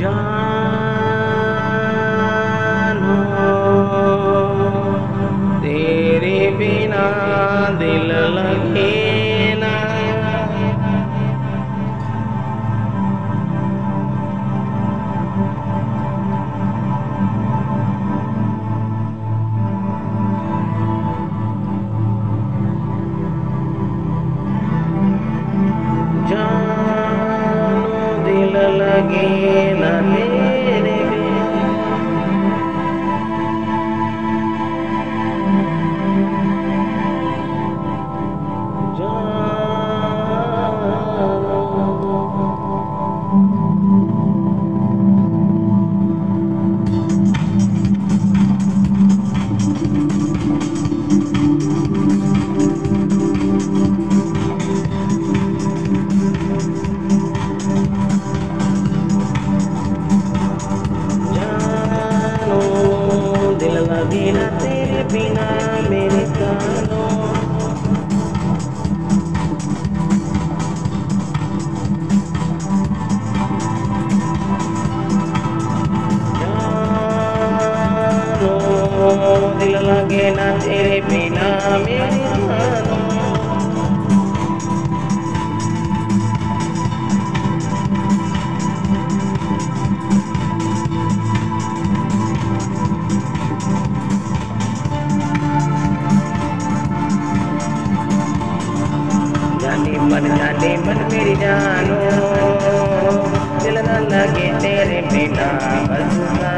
John. मेरी मानो जाने मन जाने मन मेरी जानो। दिल ना लगे तेरे बिना बस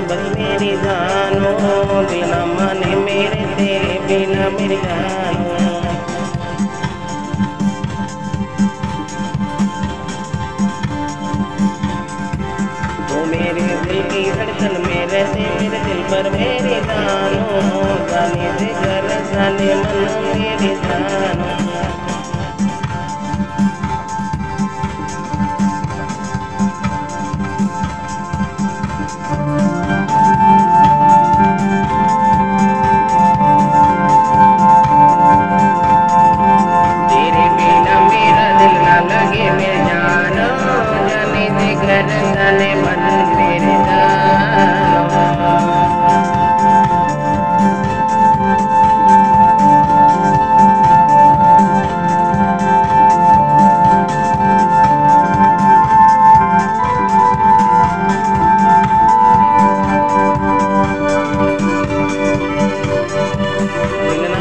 बदले निजानो बिना मन मेरे तेरे बिना मेरी जान।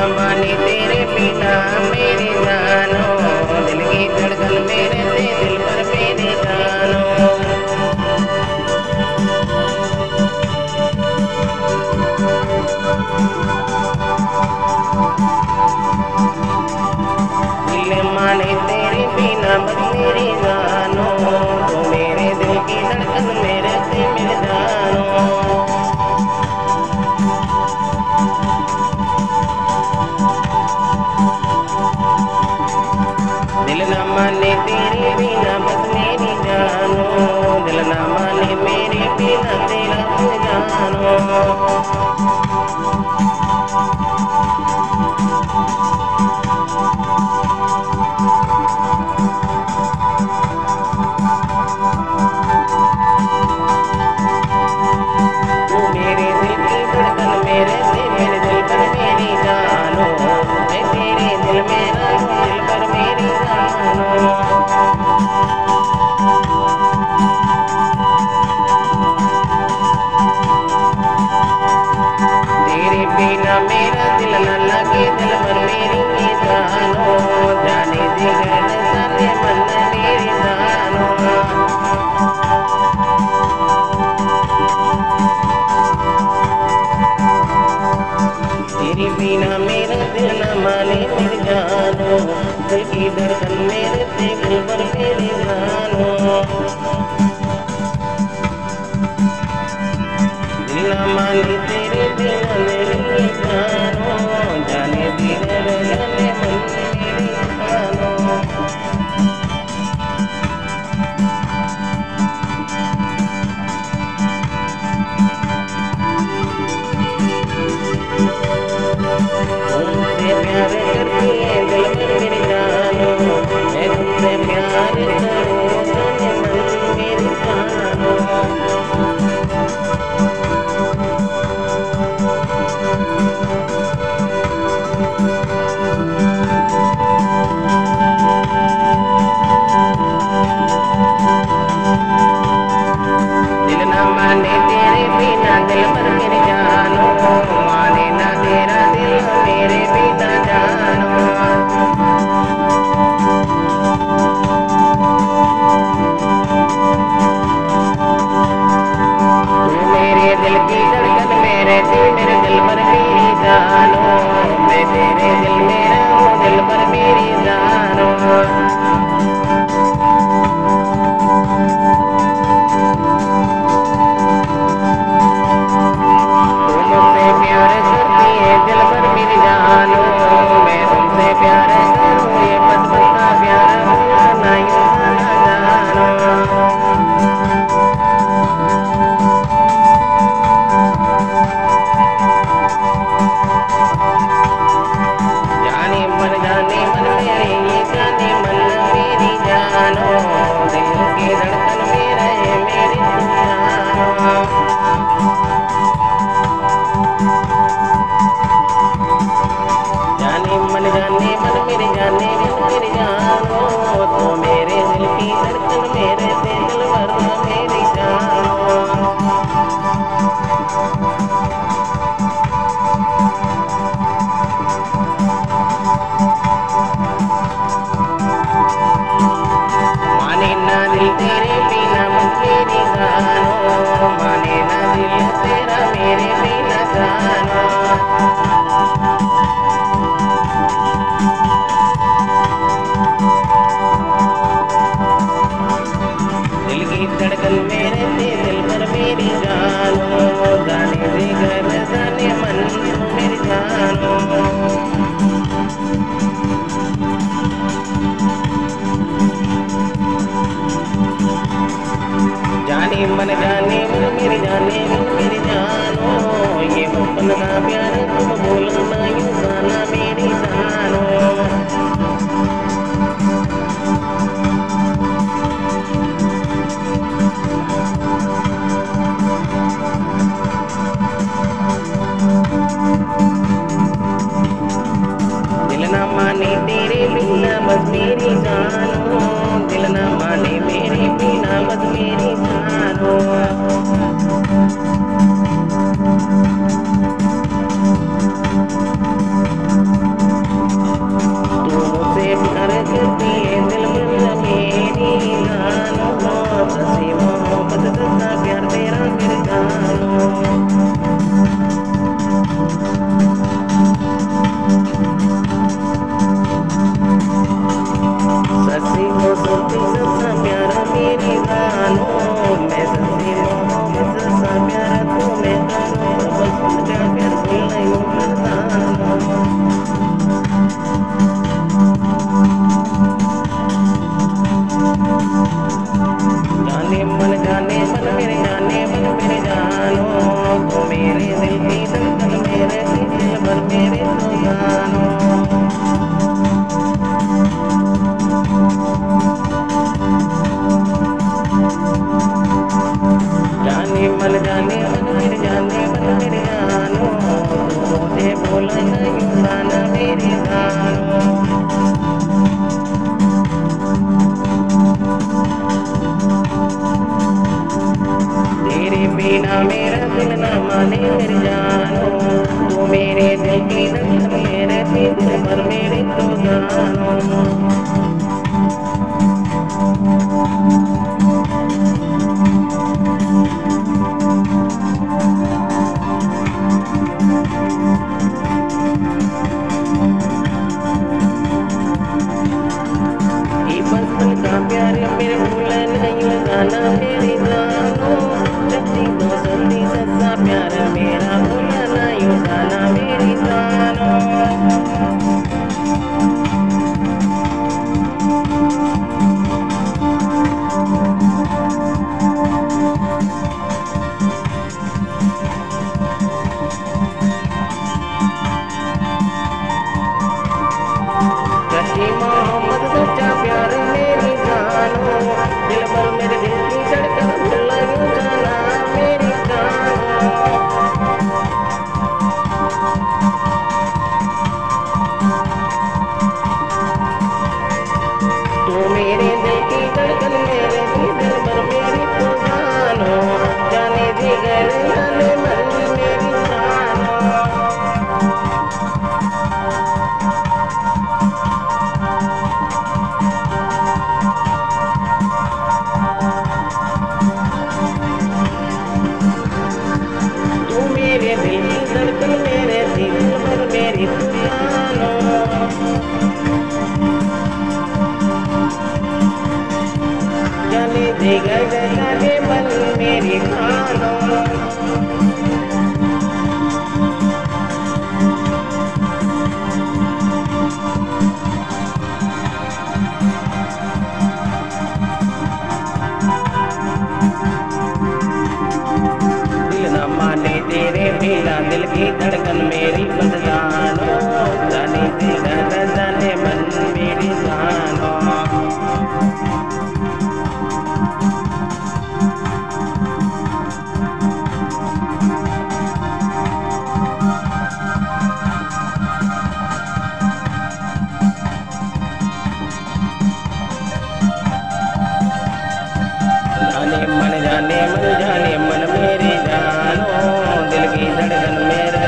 भवानी तेरे बिना में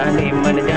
जाने मन